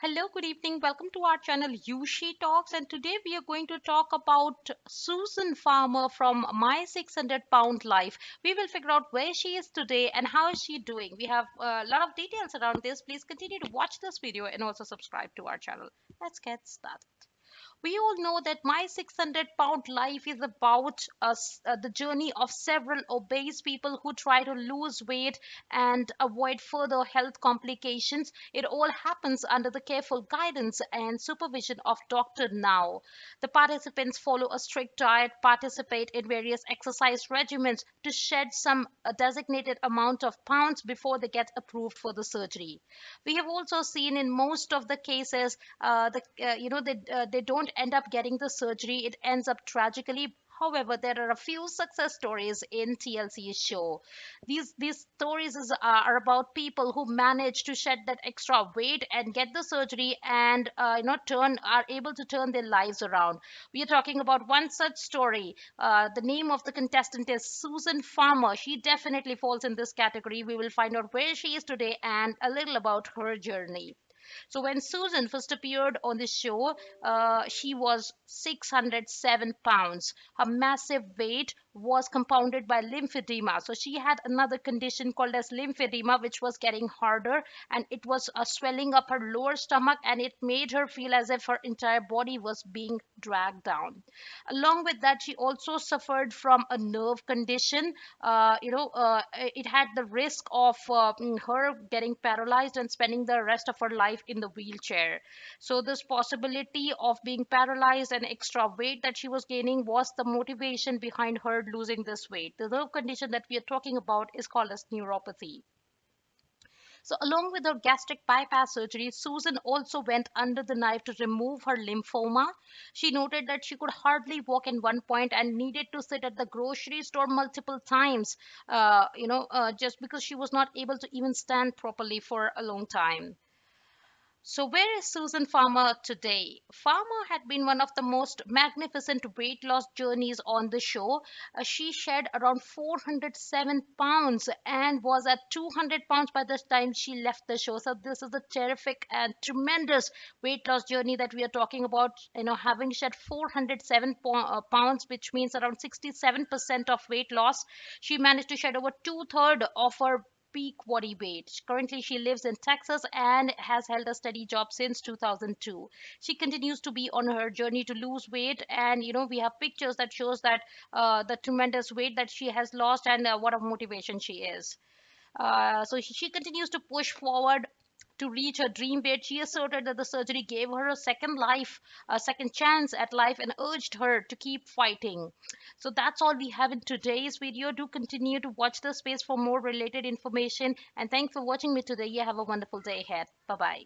Hello, good evening. Welcome to our channel Yushi Talks and today we are going to talk about Susan Farmer from My 600 Pound Life. We will figure out where she is today and how is she doing. We have a lot of details around this. Please continue to watch this video and also subscribe to our channel. Let's get started we all know that my 600 pound life is about uh, the journey of several obese people who try to lose weight and avoid further health complications. It all happens under the careful guidance and supervision of dr now. The participants follow a strict diet participate in various exercise regimens to shed some uh, designated amount of pounds before they get approved for the surgery. We have also seen in most of the cases uh, the uh, you know they uh, they don't don't end up getting the surgery. It ends up tragically. However, there are a few success stories in TLC's show. These these stories is, uh, are about people who manage to shed that extra weight and get the surgery and uh, you know turn are able to turn their lives around. We are talking about one such story. Uh, the name of the contestant is Susan Farmer. She definitely falls in this category. We will find out where she is today and a little about her journey. So when Susan first appeared on the show, uh, she was 607 pounds. Her massive weight was compounded by lymphedema. So she had another condition called as lymphedema, which was getting harder and it was uh, swelling up her lower stomach and it made her feel as if her entire body was being dragged down. Along with that, she also suffered from a nerve condition. Uh, you know, uh, it had the risk of uh, her getting paralyzed and spending the rest of her life in the wheelchair. So this possibility of being paralyzed and extra weight that she was gaining was the motivation behind her losing this weight. The nerve condition that we are talking about is called as neuropathy. So along with her gastric bypass surgery, Susan also went under the knife to remove her lymphoma. She noted that she could hardly walk in one point and needed to sit at the grocery store multiple times, uh, you know, uh, just because she was not able to even stand properly for a long time. So where is Susan Farmer today? Farmer had been one of the most magnificent weight loss journeys on the show. Uh, she shed around 407 pounds and was at 200 pounds by the time she left the show. So this is a terrific and tremendous weight loss journey that we are talking about. You know, having shed 407 uh, pounds, which means around 67% of weight loss. She managed to shed over two-thirds of her peak body weight. Currently, she lives in Texas and has held a steady job since 2002. She continues to be on her journey to lose weight, and you know we have pictures that shows that uh, the tremendous weight that she has lost and uh, what a motivation she is. Uh, so she continues to push forward to reach her dream weight. She asserted that the surgery gave her a second life, a second chance at life, and urged her to keep fighting. So that's all we have in today's video. Do continue to watch the space for more related information. And thanks for watching me today. You have a wonderful day ahead. Bye bye.